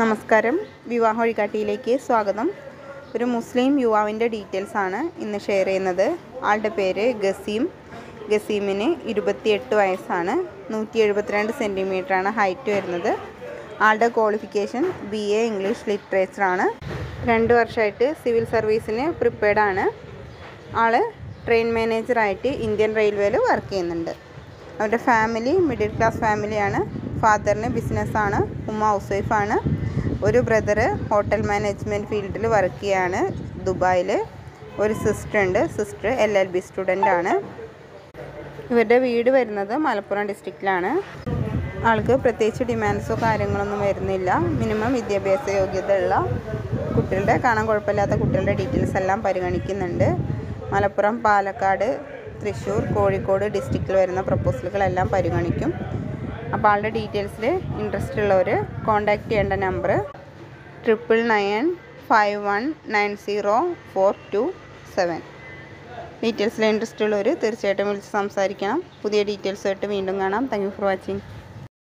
നമസ്കാരം. വിവാഹ വഴികാട്ടിയിലേക്ക് സ്വാഗതം. ഒരു മുസ്ലിം യുവാവിന്റെ ഡീറ്റെയിൽസ് ആണ് ഇന്ന് ഷെയർ ചെയ്യുന്നത്. ആളുടെ പേര് ഗസീം. ഗസീമിന് ഇരുപത്തിയെട്ട് വയസ്സാണ്. നൂറ്റി എഴുപത്തിരണ്ട് സെന്റിമീറ്ററാണ് ഹൈറ്റ് വരുന്നത്. ആളുടെ ക്വാളിഫിക്കേഷൻ ബി എ ഇംഗ്ലീഷ് ലിറ്ററേച്ചറാണ് രണ്ട് വർഷമായിട്ട് സിവിൽ സർവീസിന് പ്രിപ്പയർഡ് ആണ്. ആൾ ട്രെയിൻ മാനേജറായിട്ട് ഇന്ത്യൻ റെയിൽവേയിൽ വർക്ക് ചെയ്യുന്നുണ്ട്. അവരുടെ ഫാമിലി മിഡിൽ ക്ലാസ് ഫാമിലിയാണ്. ഫാദറിന് ബിസിനസ്സാണ്. ഉമ്മ ഹൗസ് വൈഫാണ്. ഒരു ബ്രദർ ഹോട്ടൽ മാനേജ്മെന്റ് ഫീൽഡിൽ വർക്ക് ചെയ്യാണ്. ദുബായിൽ ഒരു സിസ്റ്റർ ഉണ്ട്. Sister L L B student ആണ് ഇവരുടെ വീട് വരുന്നത് മലപ്പുറം ഡിസ്ട്രിക്റ്റിലാണ്. ആൾക്ക് പ്രത്യേകിച്ച് ഡിമാൻഡ്സോ കാര്യങ്ങളൊന്നും വരുന്നില്ല. മിനിമം വിദ്യാഭ്യാസ യോഗ്യത ഉള്ള കുട്ടികളുടെ കാണാൻ കുഴപ്പമില്ലാത്ത കുട്ടികളുടെ ഡീറ്റെയിൽസ് എല്ലാം പരിഗണിക്കുന്നുണ്ട്. മലപ്പുറം പാലക്കാട് തൃശ്ശൂർ കോഴിക്കോട് ഡിസ്ട്രിക്റ്റിൽ വരുന്ന പ്രപ്പോസലുകളെല്ലാം പരിഗണിക്കും. അപ്പോൾ ആളുടെ ഡീറ്റെയിൽസിൽ ഇൻട്രസ്റ്റ് ഉള്ളവർ കോൺടാക്റ്റ് ചെയ്യേണ്ട number triple nine five one nine zero four two seven ഡീറ്റെയിൽസിൽ interest ഉള്ളവർ തീർച്ചയായിട്ടും വിളിച്ച് സംസാരിക്കണം. പുതിയ ഡീറ്റെയിൽസ് ആയിട്ട് വീണ്ടും കാണാം. Thank for watching